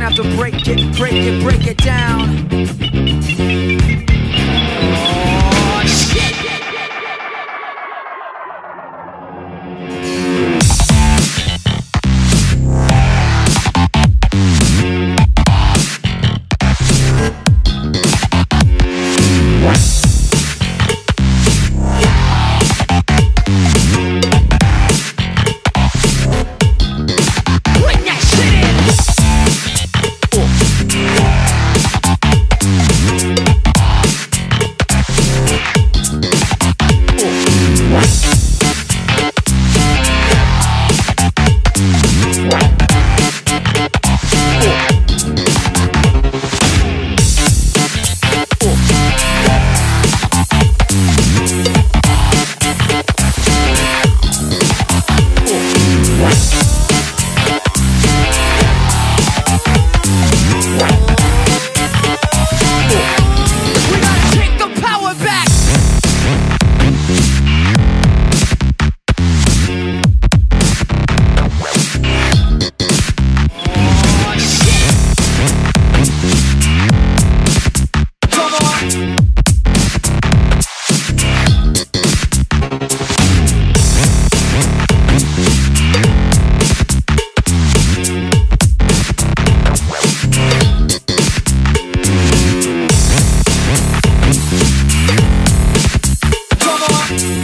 Gonna have to break it, break it, break it down. more.